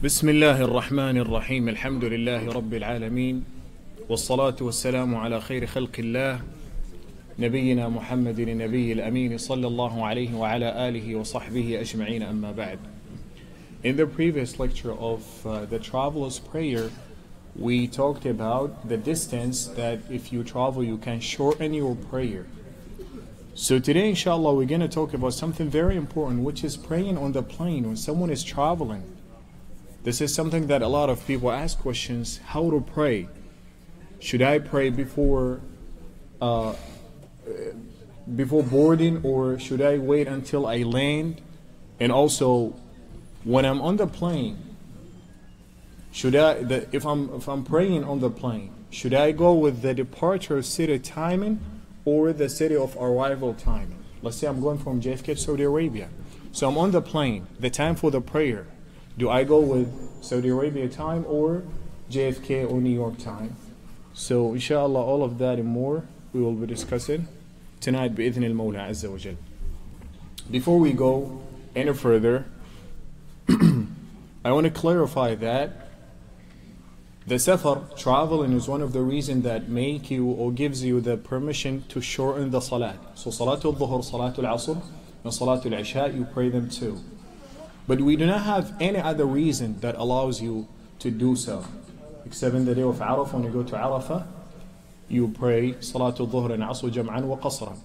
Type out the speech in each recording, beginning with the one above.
بسم الله الرحمن الرحيم الحمد لله رب العالمين والصلاة والسلام على خير خلق الله نبينا محمد النبي الأمين صلى الله عليه وعلى آله وصحبه أجمعين أما بعد In the previous lecture of uh, the traveler's prayer we talked about the distance that if you travel you can shorten your prayer So today inshallah we're going to talk about something very important which is praying on the plane when someone is traveling This is something that a lot of people ask questions how to pray. Should I pray before uh, before boarding or should I wait until I land? And also when I'm on the plane, should I the, if I'm if I'm praying on the plane, should I go with the departure city timing or the city of arrival timing? Let's say I'm going from JFK to Saudi Arabia. So I'm on the plane, the time for the prayer. Do I go with Saudi Arabia time or JFK or New York time? So inshallah all of that and more we will be discussing tonight بإذن المولى عز وجل. Before we go any further, I want to clarify that the safar, traveling, is one of the reasons that make you or gives you the permission to shorten the salat. So salatul dhuhr, salatul asr, and salatul isha, you pray them too. But we do not have any other reason that allows you to do so. Except in the day of Arafah, when you go to Arafah, you pray Salatul Dhuhr and Asr Jam'an wa Qasran.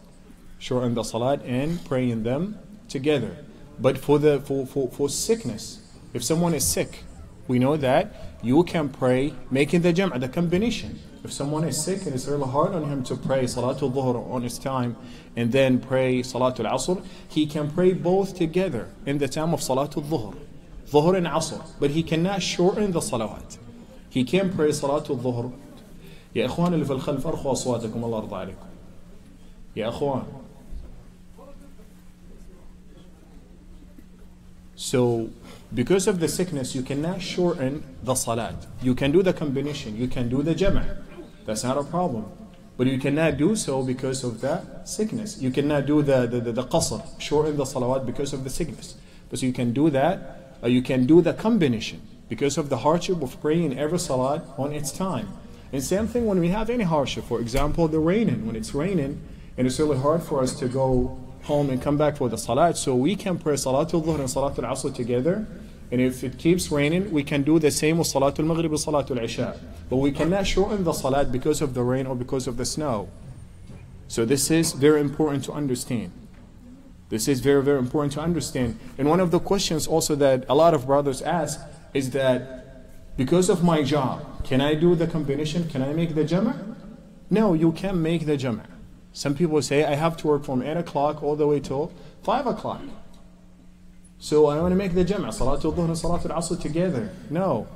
Shorten the Salat and praying them together. But for the for, for, for sickness, if someone is sick, we know that you can pray making the Jam'ah, the combination. If someone is sick and it's really hard on him to pray Salatul Dhuhr on his time and then pray Salatul Asr, he can pray both together in the time of Salatul Dhuhr. Dhuhr and Asr. But he cannot shorten the salawat. He can pray Salatul Dhuhr. يا إخوان اللي في الخلف أرخوا أصواتكم الله يرضى عليكم. يا إخوان. So because of the sickness, you cannot shorten the salat. You can do the combination. You can do the jama'. That's not a problem. But you cannot do so because of the sickness. You cannot do the, the, the, the qasr, shorten the salawat because of the sickness. But so you can do that. Or you can do the combination because of the hardship of praying every salat on its time. And same thing when we have any hardship. For example, the raining. When it's raining and it's really hard for us to go home and come back for the salat. So we can pray Salatul Dhuhr and Salatul Asr together. And if it keeps raining, we can do the same with Salatul Maghrib and Salatul Isha. But we cannot shorten the salat because of the rain or because of the snow. So this is very important to understand. This is very, very important to understand. And one of the questions also that a lot of brothers ask is that because of my job, can I do the combination? Can I make the jama'? No, you can't make the jama'. Some people say, I have to work from 8 o'clock all the way till 5 o'clock. So I want to make the jama', Salatul Dhuhr and Salatul Asr together. No.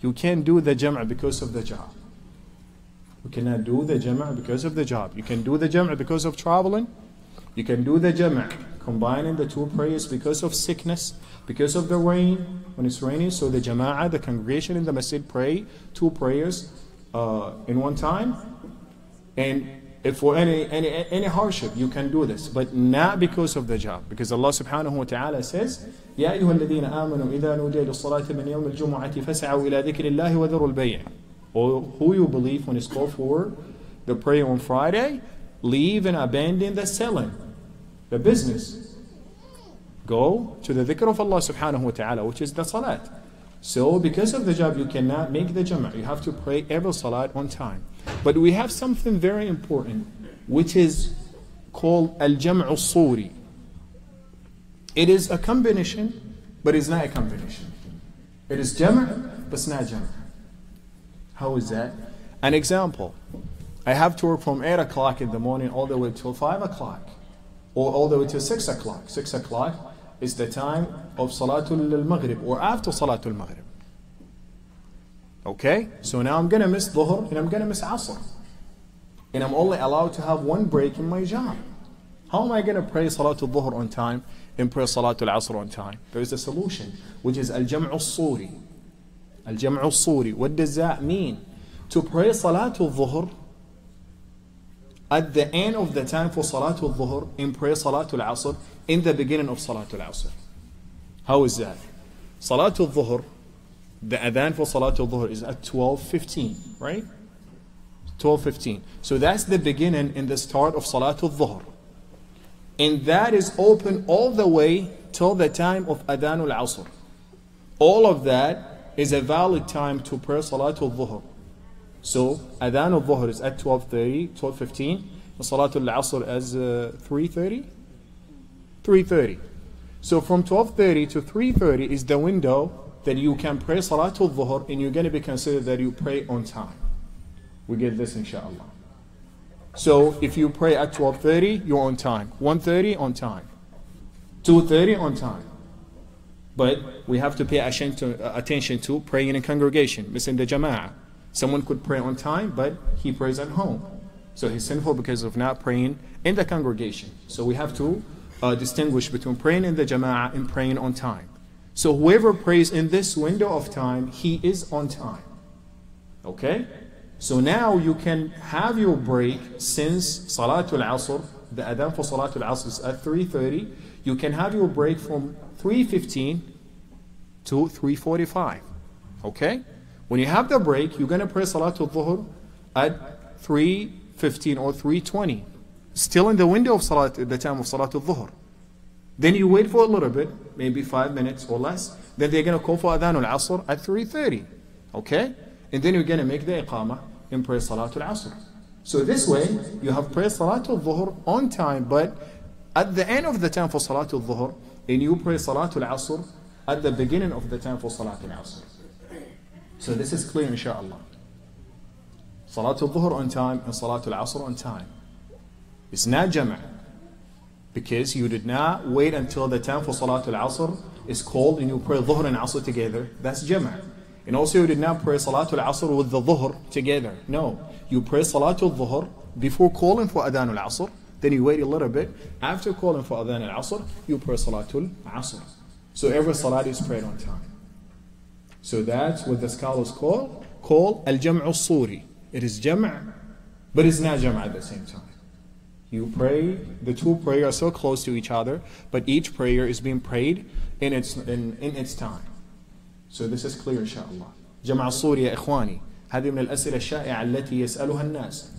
You can't do the jama' because of the job. You cannot do the jama' because of the job. You can do the jama' because of traveling. You can do the jama' combining the two prayers because of sickness, because of the rain. When it's raining, so the jama'ah, the congregation in the masjid pray two prayers uh, in one time. And for any, any, any hardship, you can do this, but not because of the job. Because Allah subhanahu wa ta'ala says, يا أيها الذين آمنوا إذا نودي للصلاة من يوم الجمعة فاسعوا إلى ذكر الله وذروا البيع. Or who you believe when it's called for the prayer on Friday, leave and abandon the selling, the business. Go to the dhikr of Allah subhanahu wa ta'ala, which is the salat. So because of the job, you cannot make the jama'ah. You have to pray every salat on time. But we have something very important, which is called al-jam'u suri. It is a combination, but it's not a combination. It is jama', but it's not jama'. How is that? An example. I have to work from 8 o'clock in the morning all the way till 5 o'clock. Or all the way till 6 o'clock. 6 o'clock is the time of Salatul Maghrib or after Salatul Maghrib. Okay? So now I'm going to miss Dhuhr and I'm going to miss Asr. And I'm only allowed to have one break in my job. How am I going to pray Salatul Dhuhr on time and pray Salatul Asr on time? There is a solution, which is Al-Jam'u Suri. Al-Jam'u Suri. What does that mean? To pray Salatul Dhuhr at the end of the time for Salatul Dhuhr and pray Salatul Asr in the beginning of Salatul Asr. How is that? Salatul Dhuhr The adhan for Salatul Dhuhr is at 12.15, right? 12.15. So that's the beginning and the start of Salatul Dhuhr. And that is open all the way till the time of Adhan al-Asr. All of that is a valid time to pray Salatul Dhuhr. So Adhan al-Dhuhr is at 12.30, 12.15. And Salatul Asr is uh, 3.30? 3.30. So from 12.30 to 3.30 is the window that you can pray Salatul Dhuhr and you're going to be considered that you pray on time. We get this inshallah. So if you pray at 12.30, you're on time. 1.30 on time. 2.30 on time. But we have to pay attention to praying in congregation, missing the jama'ah. Someone could pray on time, but he prays at home. So he's sinful because of not praying in the congregation. So we have to uh, distinguish between praying in the jama'ah and praying on time. So whoever prays in this window of time, he is on time. Okay? So now you can have your break since Salatul Asr, the Adhan for Salatul Asr is at 3.30. You can have your break from 3.15 to 3.45. Okay? When you have the break, you're going to pray Salatul Dhuhr at 3.15 or 3.20. Still in the window of Salat, the time of Salatul Dhuhr. Then you wait for a little bit, maybe five minutes or less. Then they're going to call for Adhan al-Asr at 3.30. Okay? And then you're going to make the Iqamah and pray Salatul Asr. So this way, you have prayed Salatul Dhuhr on time, but at the end of the time for Salatul Dhuhr, and you pray Salatul Asr at the beginning of the time for Salatul Asr. So this is clear, inshallah. Salatul Dhuhr on time and Salatul Asr on time. It's not Jama' because you did not wait until the time for Salatul Asr is called and you pray Dhuhr and Asr together. That's Jama'. And also you did not pray Salatul Asr with the Dhuhr together. No. You pray Salatul Dhuhr before calling for Adhan al-Asr. Then you wait a little bit. After calling for Adhan al-Asr, you pray Salatul Asr. So every Salat is prayed on time. So that's what the scholars call, call al-Jam'u al-Suri. It is Jam' but it's not Jam' at the same time. You pray, the two prayers are so close to each other, but each prayer is being prayed in its, in, in its time. So this is clear الله. جمع الصور يا إخواني هذه من الأسئلة الشائعة التي يسألها الناس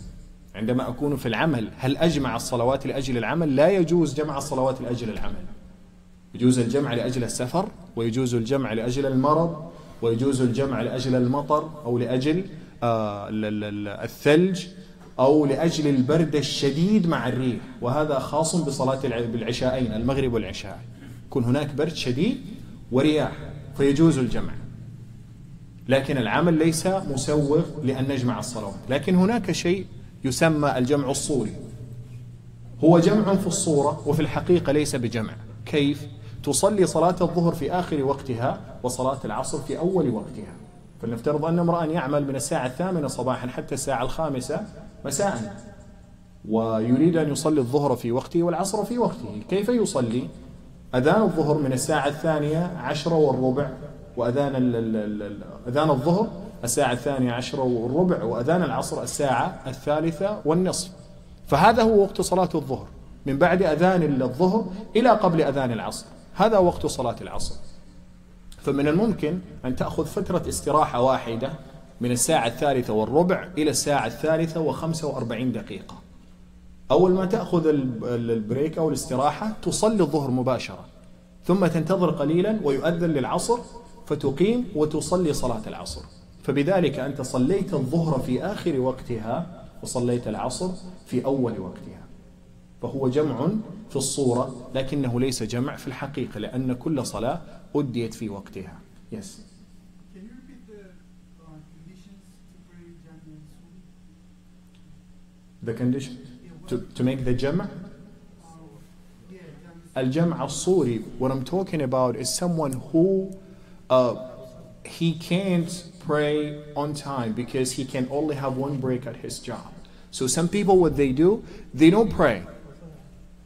عندما أكون في العمل هل أجمع الصلوات لأجل العمل؟ لا يجوز جمع الصلوات لأجل العمل. يجوز الجمع لأجل السفر ويجوز الجمع لأجل المرض ويجوز الجمع لأجل المطر أو لأجل الثلج أو لأجل البرد الشديد مع الريح. وهذا خاص بصلاة بالعشاءين المغرب والعشاء. يكون هناك برد شديد ورياح فيجوز الجمع. لكن العمل ليس مسوغ لأن نجمع الصلوات. لكن هناك شيء يسمى الجمع الصوري. هو جمع في الصورة وفي الحقيقة ليس بجمع. كيف؟ تصلي صلاة الظهر في آخر وقتها وصلاة العصر في أول وقتها. فلنفترض أن امرأ يعمل من الساعة الثامنة صباحا حتى الساعة الخامسة مساء. ويريد أن يصلي الظهر في وقته والعصر في وقته. كيف يصلي؟ أذان الظهر من الساعة الثانية عشرة والربع وأذان أذان الظهر الساعة الثانية عشرة والربع وأذان العصر الساعة الثالثة والنصف. فهذا هو وقت صلاة الظهر. من بعد أذان الظهر إلى قبل أذان العصر. هذا وقت صلاة العصر. فمن الممكن أن تأخذ فترة استراحة واحدة من الساعة الثالثة والربع إلى الساعة الثالثة وخمسة وأربعين دقيقة. أول ما تأخذ البريك أو الاستراحة تصلي الظهر مباشرة ثم تنتظر قليلا ويؤذن للعصر فتقيم وتصلي صلاة العصر. فبذلك أنت صليت الظهر في آخر وقتها وصليت العصر في أول وقتها. فهو جمع في الصورة لكنه ليس جمع في الحقيقة لأن كل صلاة أديت في وقتها. Yes. The condition to, to make the jama' al-jam' al-suri what I'm talking about is someone who uh, he can't pray on time because he can only have one break at his job. So some people what they do they don't pray.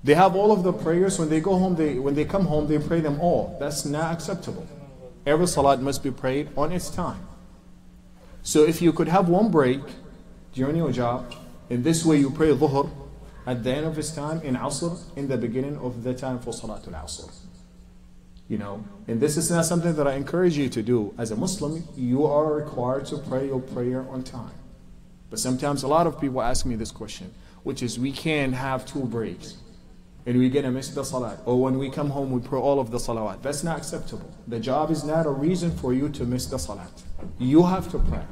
They have all of the prayers. When they go home they when they come home they pray them all. That's not acceptable. Every salat must be prayed on its time. So if you could have one break during your job in this way you pray dhuhr at the end of his time in Asr, in the beginning of the time for Salatul Asr. You know, and this is not something that I encourage you to do. As a Muslim, you are required to pray your prayer on time. But sometimes a lot of people ask me this question, which is we can't have two breaks and we're going to miss the salat. Or when we come home, we pray all of the salawat. That's not acceptable. The job is not a reason for you to miss the salat. You have to pray.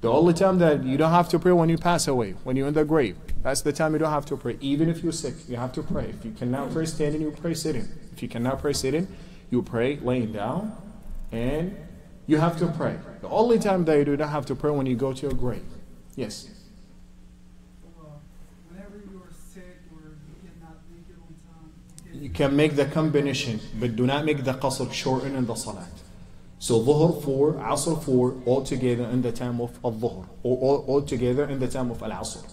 The only time that you don't have to pray when you pass away, when you're in the grave. That's the time you don't have to pray. Even if you're sick, you have to pray. If you cannot pray standing, you pray sitting. If you cannot pray sitting, you pray laying down, and you have to pray. The only time that you do not have to pray when you go to your grave. Yes. You can make the combination, but do not make the qasr shorten in the salat. So dhuhr 4, asr 4, all together in the time of al-dhuhr, or all, all together in the time of al-asr.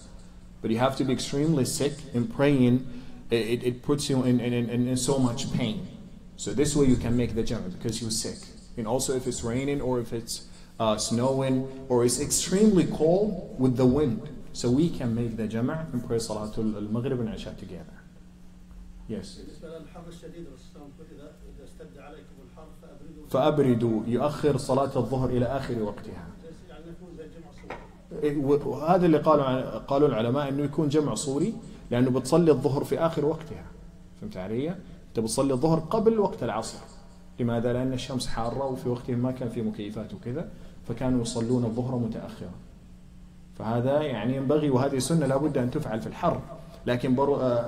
But you have to be extremely sick and praying, it, it puts you in, in, in, in so much pain. So this way you can make the jama because you're sick. And also if it's raining or if it's uh, snowing or it's extremely cold with the wind. So we can make the jama and pray Salatul al-Maghrib and Isha together. Yes. فأبردوا يؤخر صلاة الظهر إلى آخر وقتها وهذا اللي قالوا قالوا العلماء إنه يكون جمع صوري لأنه بتصلي الظهر في آخر وقتها فهمت علي؟ أنت بتصلي الظهر قبل وقت العصر لماذا؟ لأن الشمس حارة وفي وقتهم ما كان في مكيفات وكذا فكانوا يصلون الظهر متأخرا فهذا يعني ينبغي وهذه سنة لابد أن تفعل في الحر لكن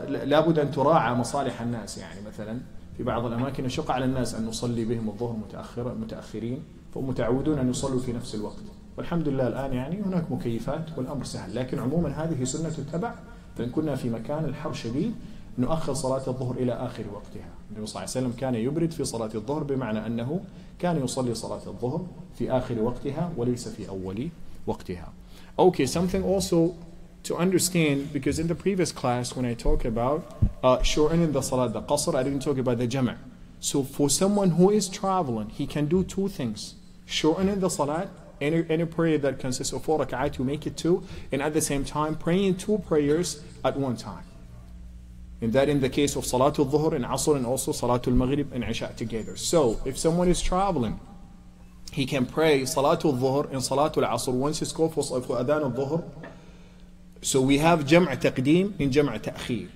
لابد أن تراعى مصالح الناس يعني. مثلا في بعض الأماكن يشق على الناس أن نصلي بهم الظهر متاخرا متأخرين فهم متعودون أن يصلوا في نفس الوقت. والحمد لله الآن يعني هناك مكيفات والأمر سهل. لكن عموما هذه سنة تتبع فإن كنا في مكان الحر شديد نؤخر صلاة الظهر إلى آخر وقتها. النبي صلى الله عليه وسلم كان يبرد في صلاة الظهر بمعنى أنه كان يصلي صلاة الظهر في آخر وقتها وليس في أول وقتها. Okay, something also to understand, because in the previous class when I talk about uh, shortening the salat, the qasr, I didn't talk about the jama'. So for someone who is traveling, he can do two things. Shortening the salat any, any prayer that consists of four rak'at, you make it two, and at the same time praying two prayers at one time. And that in the case of Salatul Dhuhr and Asr and also Salatul Maghrib and Isha together. So if someone is traveling, he can pray Salatul Dhuhr and Salatul Asr once he's called for, for Adhan al Dhuhr. So we have Jam' Taqdeem in Jam' Ta'khir.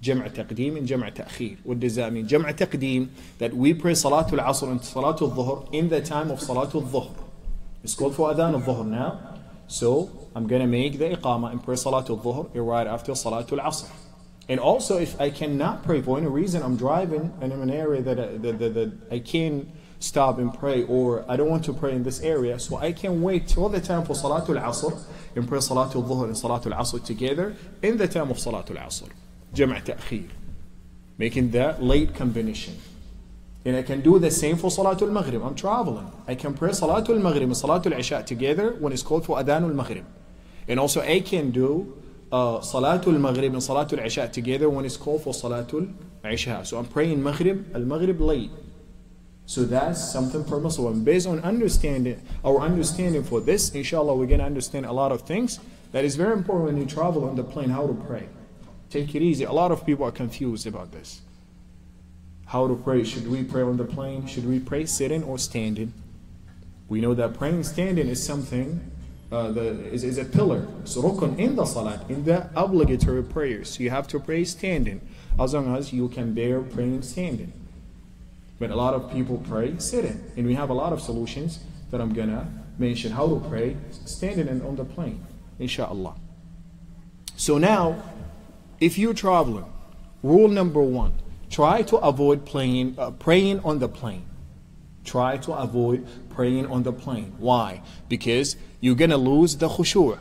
Jam' Taqdeem and Jam' Ta'khir. What does that mean? Jam' Taqdeem, that we pray Salatul Asr and Salatul Dhuhr in the time of Salatul Dhuhr. It's called for adhan al-dhuhr now. So I'm going to make the iqamah and pray salatul dhuhr right after salatul asr. And also if I cannot pray for any reason, I'm driving and I'm in an area that, I, that, that, that I can't stop and pray or I don't want to pray in this area, so I can wait till the time for salatul asr and pray salatul dhuhr and salatul asr together in the time of salatul asr. Jam' ta'khir. Making that late combination. And I can do the same for Salatul Maghrib. I'm traveling. I can pray Salatul Maghrib and Salatul Isha together when it's called for Adhanul Maghrib. And also I can do uh, Salatul Maghrib and Salatul Isha together when it's called for Salatul Isha. So I'm praying Maghrib, Al Maghrib late. So that's something permissible. And based on understanding, our understanding for this, inshallah, we're going to understand a lot of things. That is very important when you travel on the plane, how to pray. Take it easy. A lot of people are confused about this how to pray. Should we pray on the plane? Should we pray sitting or standing? We know that praying standing is something uh, the, is, is a pillar. It's rukun in the salat, in the obligatory prayers. So you have to pray standing, as long as you can bear praying standing. But a lot of people pray sitting, and we have a lot of solutions that I'm gonna mention how to pray standing and on the plane, inshallah. So now, if you're traveling, rule number one Try to avoid playing, uh, praying on the plane. Try to avoid praying on the plane. Why? Because you're going to lose the khushu'.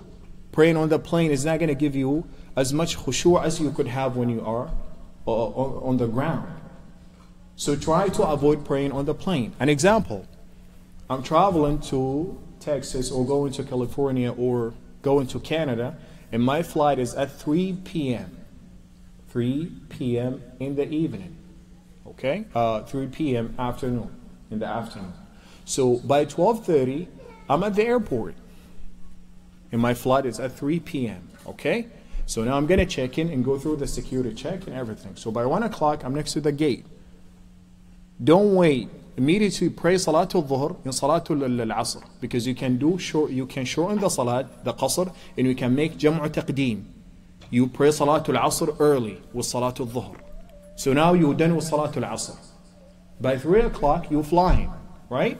Praying on the plane is not going to give you as much khushu' as you could have when you are uh, on the ground. So try to avoid praying on the plane. An example I'm traveling to Texas or going to California or going to Canada, and my flight is at 3 p.m. 3 p.m. in the evening. Okay? Uh, 3 p.m. afternoon, in the afternoon. So by 12.30, I'm at the airport. And my flight is at 3 p.m. Okay? So now I'm going to check in and go through the security check and everything. So by 1 o'clock, I'm next to the gate. Don't wait. Immediately pray Salatul Dhuhr in Salatul Asr because you can do short, you can shorten the Salat, the Qasr, and you can make Jam'u Taqdeem. You pray Salatul Asr early with Salatul Dhuhr. So now you're done with Salatul Asr. By 3 o'clock, you're flying, right?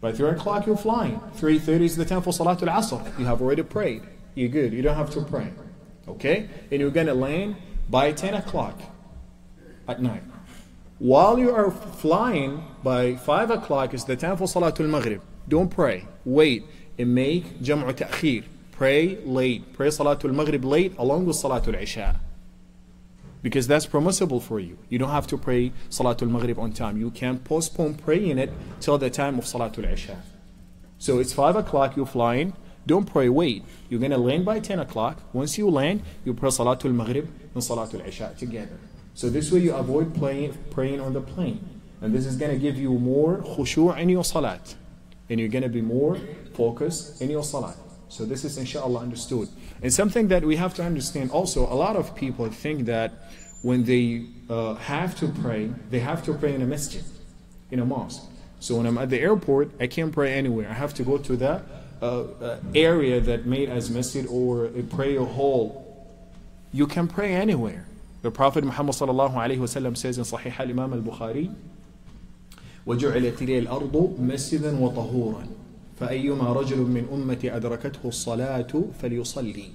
By 3 o'clock, you're flying. 3.30 is the time for Salatul Asr. You have already prayed. You're good. You don't have to pray. Okay? And you're going to land by 10 o'clock at night. While you are flying, by 5 o'clock is the time for Salatul Maghrib. Don't pray. Wait and make Jam'u Ta'khir. Pray late. Pray Salatul Maghrib late along with Salatul Isha. Because that's permissible for you. You don't have to pray Salatul Maghrib on time. You can postpone praying it till the time of Salatul Isha. So it's 5 o'clock, you're flying. Don't pray, wait. You're going to land by 10 o'clock. Once you land, you pray Salatul Maghrib and Salatul Isha together. So this way you avoid playing, praying on the plane. And this is going to give you more khushu' in your salat. And you're going to be more focused in your salat. So this is inshallah understood. And something that we have to understand also, a lot of people think that when they uh, have to pray, they have to pray in a masjid, in a mosque. So when I'm at the airport, I can't pray anywhere. I have to go to that uh, uh, area that made as masjid or a prayer hall. You can pray anywhere. The Prophet Muhammad sallallahu alaihi wasallam says in Sahih al-Imam al-Bukhari, وجعلت لي الأرض مسجدا وطهورا فأيما رجل من أمتي أدركته الصلاة فليصلي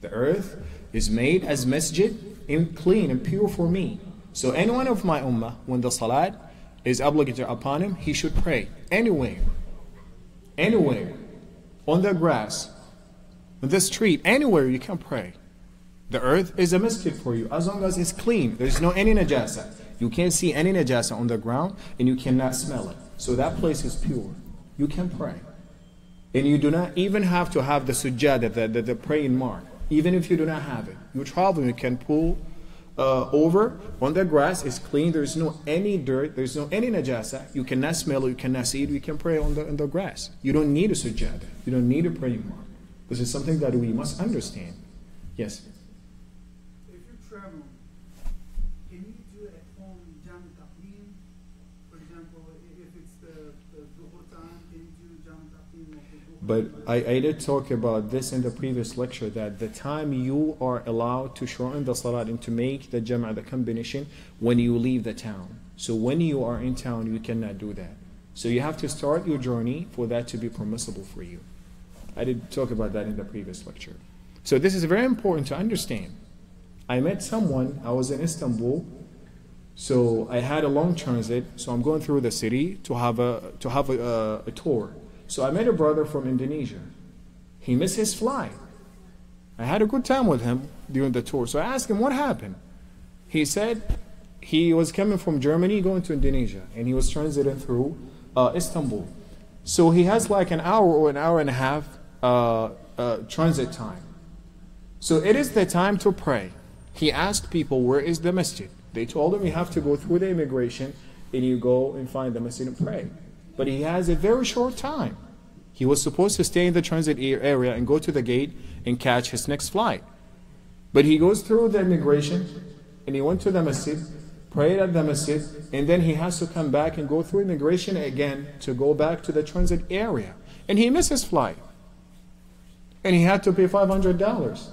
The earth is made as masjid and clean and pure for me. So any one of my ummah, when the salat is obligatory upon him, he should pray anywhere, anywhere, on the grass, on the street, anywhere you can pray. The earth is a masjid for you as long as it's clean. There's no any najasa. You can't see any najasa on the ground and you cannot smell it. So that place is pure. You can pray. And you do not even have to have the sujjada, the, the, the praying mark. Even if you do not have it. You travel, you can pull uh, over on the grass. It's clean. There's no any dirt. There's no any najasa. You cannot smell it. You cannot see it. You can pray on the, on the grass. You don't need a sujjada. You don't need a praying mark. This is something that we must understand. Yes? But I, I did talk about this in the previous lecture that the time you are allowed to shorten the salat and to make the jam'a, the combination, when you leave the town. So when you are in town, you cannot do that. So you have to start your journey for that to be permissible for you. I did talk about that in the previous lecture. So this is very important to understand. I met someone, I was in Istanbul, so I had a long transit, so I'm going through the city to have a, to have a, a, a tour. So I met a brother from Indonesia. He missed his flight. I had a good time with him during the tour. So I asked him what happened. He said he was coming from Germany going to Indonesia and he was transiting through uh, Istanbul. So he has like an hour or an hour and a half uh, uh, transit time. So it is the time to pray. He asked people, Where is the masjid? They told him you have to go through the immigration and you go and find the masjid and pray but he has a very short time. He was supposed to stay in the transit area and go to the gate and catch his next flight. But he goes through the immigration and he went to the masjid, prayed at the masjid, and then he has to come back and go through immigration again to go back to the transit area. And he missed his flight. And he had to pay $500.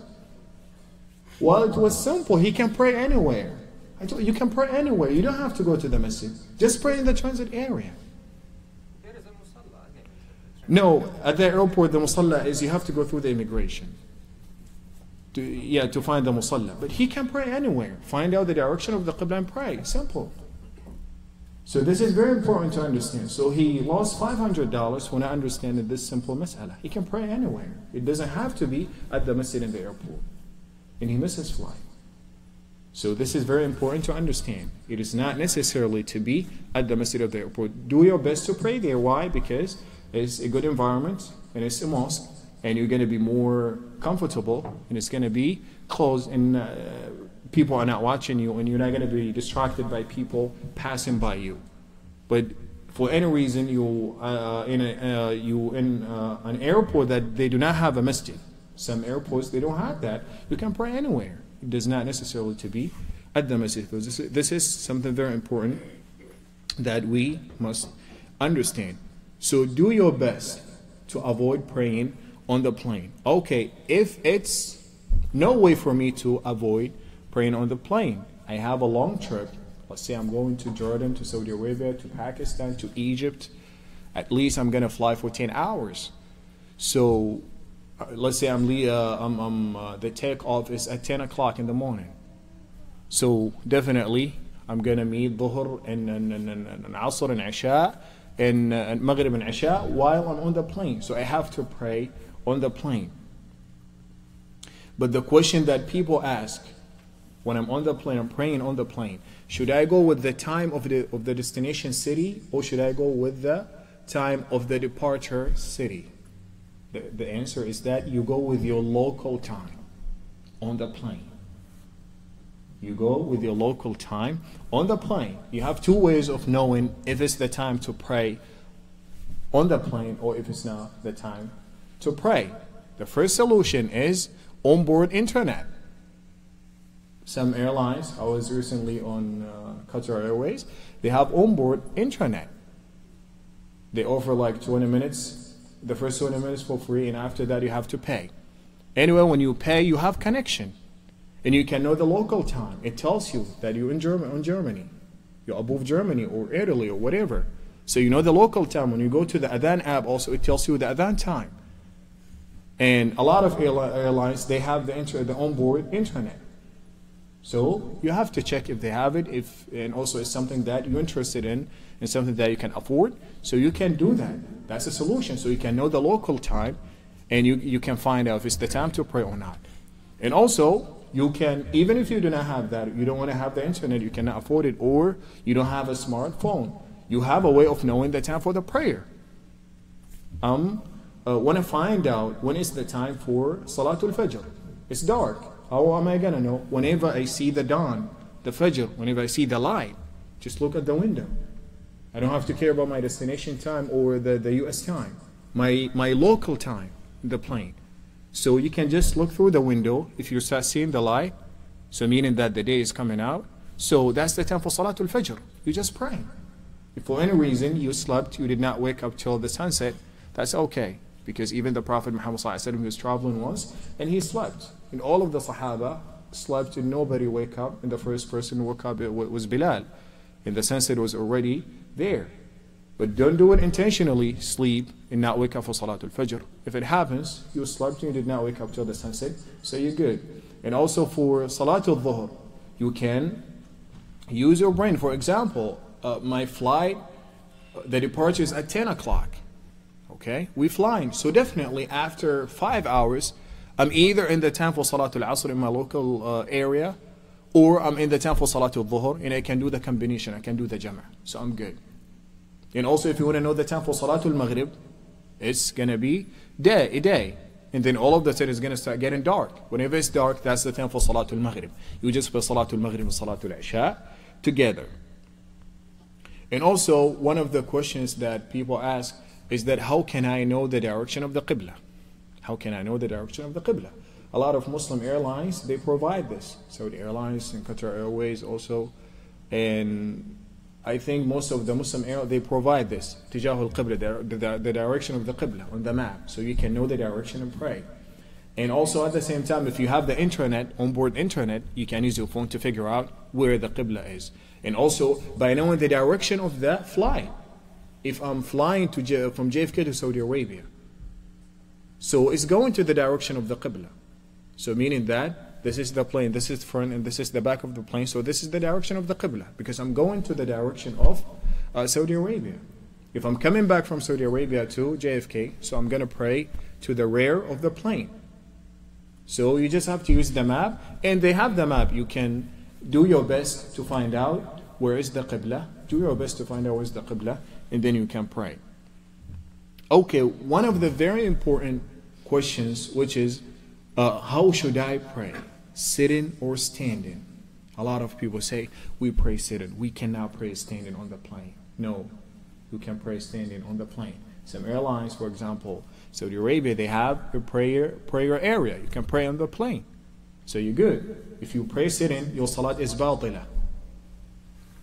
Well, it was simple. He can pray anywhere. I told you, you can pray anywhere. You don't have to go to the masjid. Just pray in the transit area. No, at the airport, the musalla is you have to go through the immigration. To, yeah, to find the musalla. But he can pray anywhere. Find out the direction of the Qibla and pray. Simple. So this is very important to understand. So he lost $500 when I understand this simple mas'ala. He can pray anywhere. It doesn't have to be at the masjid in the airport. And he misses flight. So this is very important to understand. It is not necessarily to be at the masjid of the airport. Do your best to pray there. Why? Because it's a good environment and it's a mosque and you're going to be more comfortable and it's going to be closed and uh, people are not watching you and you're not going to be distracted by people passing by you. But for any reason you uh, in a, uh, you in uh, an airport that they do not have a masjid. Some airports they don't have that. You can pray anywhere. It does not necessarily to be at the masjid. This is, this is something very important that we must understand. So do your best to avoid praying on the plane. Okay, if it's no way for me to avoid praying on the plane, I have a long trip. Let's say I'm going to Jordan, to Saudi Arabia, to Pakistan, to Egypt. At least I'm going to fly for 10 hours. So uh, let's say I'm, uh, I'm, I'm uh, the takeoff is at 10 o'clock in the morning. So definitely I'm going to meet Dhuhr and, and, and, and, and Asr and Isha and, uh, Maghrib and Isha while I'm on the plane. So I have to pray on the plane. But the question that people ask when I'm on the plane, I'm praying on the plane, should I go with the time of the, of the destination city or should I go with the time of the departure city? The, the answer is that you go with your local time on the plane. You go with your local time on the plane. You have two ways of knowing if it's the time to pray on the plane or if it's not the time to pray. The first solution is onboard internet. Some airlines, I was recently on uh, Qatar Airways, they have onboard internet. They offer like 20 minutes, the first 20 minutes for free, and after that you have to pay. Anyway, when you pay, you have connection. And you can know the local time. It tells you that you're in Germany, Germany. You're above Germany or Italy or whatever. So you know the local time. When you go to the Adhan app, also it tells you the Adhan time. And a lot of airlines, they have the, inter- the onboard internet. So you have to check if they have it, if and also it's something that you're interested in and something that you can afford. So you can do that. That's a solution. So you can know the local time and you, you can find out if it's the time to pray or not. And also, you can, even if you do not have that, you don't want to have the internet, you cannot afford it, or you don't have a smartphone, you have a way of knowing the time for the prayer. Um, uh, want to find out when is the time for Salatul Fajr. It's dark. How am I to know? Whenever I see the dawn, the Fajr, whenever I see the light, just look at the window. I don't have to care about my destination time or the, the US time, my, my local time, the plane. So you can just look through the window if you start seeing the light, so meaning that the day is coming out. So that's the time for Salatul Fajr. You just pray. If for any reason you slept, you did not wake up till the sunset, that's okay. Because even the Prophet Muhammad he was traveling once and he slept. And all of the Sahaba slept and nobody wake up. And the first person who woke up was Bilal. And the sunset was already there. But don't do it intentionally, sleep and not wake up for Salatul Fajr. If it happens, you slept and you did not wake up till the sunset, so you're good. And also for Salatul Dhuhr, you can use your brain. For example, uh, my flight, uh, the departure is at 10 o'clock. Okay, we flying. So definitely after five hours, I'm either in the time for Salatul Asr in my local uh, area, or I'm in the time for Salatul Dhuhr, and I can do the combination, I can do the Jama. So I'm good. And also, if you want to know the time for Salatul Maghrib, it's going to be day, a day. And then all of the time is going to start getting dark. Whenever it's dark, that's the time for Salatul Maghrib. You just put Salatul Maghrib and Salatul Isha together. And also, one of the questions that people ask is that how can I know the direction of the Qibla? How can I know the direction of the Qibla? A lot of Muslim airlines, they provide this. Saudi Airlines and Qatar Airways also. And I think most of the Muslim era, they provide this, tijahul qibla, the, the, the direction of the qibla on the map, so you can know the direction and pray. And also at the same time, if you have the internet, onboard internet, you can use your phone to figure out where the qibla is. And also by knowing the direction of the flight. If I'm flying to J from JFK to Saudi Arabia, so it's going to the direction of the qibla. So meaning that this is the plane, this is the front, and this is the back of the plane. So this is the direction of the Qibla because I'm going to the direction of uh, Saudi Arabia. If I'm coming back from Saudi Arabia to JFK, so I'm going to pray to the rear of the plane. So you just have to use the map, and they have the map. You can do your best to find out where is the Qibla. Do your best to find out where is the Qibla, and then you can pray. Okay, one of the very important questions, which is uh, how should I pray? Sitting or standing? A lot of people say we pray sitting. We cannot pray standing on the plane. No, you can pray standing on the plane. Some airlines, for example, Saudi Arabia, they have a prayer prayer area. You can pray on the plane. So you're good. If you pray sitting, your salat is batila.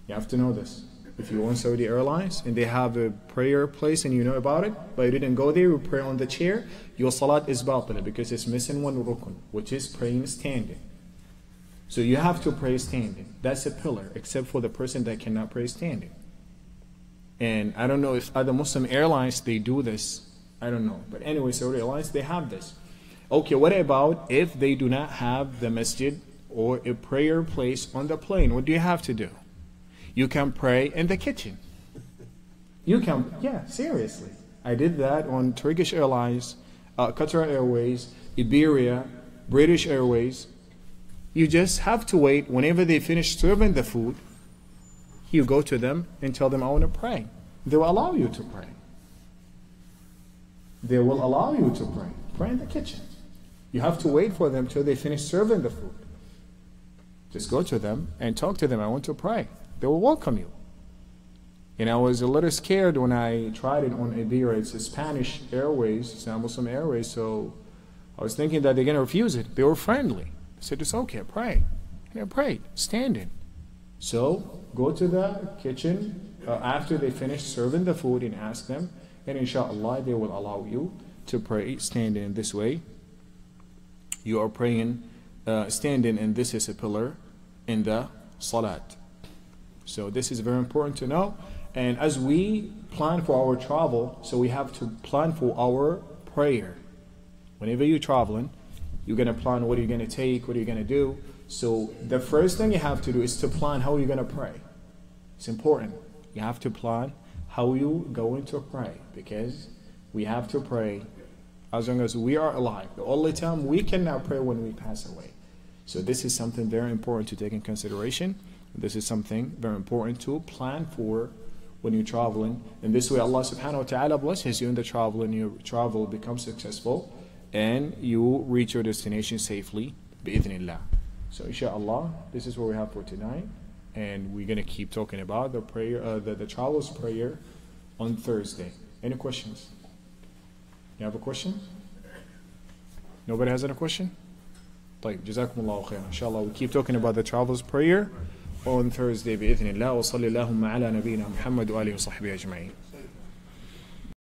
You have to know this. If you on Saudi Airlines and they have a prayer place and you know about it, but you didn't go there, you pray on the chair, your salat is batila because it's missing one rukun, which is praying standing. So you have to pray standing. That's a pillar, except for the person that cannot pray standing. And I don't know if other Muslim airlines they do this. I don't know. But anyway, Saudi Airlines they have this. Okay, what about if they do not have the masjid or a prayer place on the plane? What do you have to do? You can pray in the kitchen. You can, yeah, seriously. I did that on Turkish Airlines, uh, Qatar Airways, Iberia, British Airways. You just have to wait whenever they finish serving the food. You go to them and tell them, I want to pray. They will allow you to pray. They will allow you to pray. Pray in the kitchen. You have to wait for them till they finish serving the food. Just go to them and talk to them. I want to pray. They will welcome you. And I was a little scared when I tried it on Iberia. It's a Spanish Airways, it's Muslim Airways, so I was thinking that they're going to refuse it. They were friendly. They said, It's okay, pray. And I prayed, standing. So go to the kitchen uh, after they finish serving the food and ask them, and inshallah, they will allow you to pray standing in this way. You are praying uh, standing, and this is a pillar in the salat. So this is very important to know. And as we plan for our travel, so we have to plan for our prayer. Whenever you're traveling, you're going to plan what you're going to take, what you're going to do. So the first thing you have to do is to plan how you're going to pray. It's important. You have to plan how you're going to pray because we have to pray as long as we are alive. The only time we cannot pray when we pass away. So this is something very important to take in consideration. This is something very important to plan for when you're traveling. And this way Allah subhanahu wa ta'ala blesses you in the travel and your travel becomes successful and you reach your destination safely. Bi'idhnillah. So inshallah, this is what we have for tonight. And we're going to keep talking about the prayer, uh, the, the travel's prayer on Thursday. Any questions? You have a question? Nobody has any question? طيب جزاكم الله خيرا إن شاء الله we keep talking about the travel's prayer On Thursday بإذن الله وصلى اللهم على نبينا محمد وآله وصحبه أجمعين.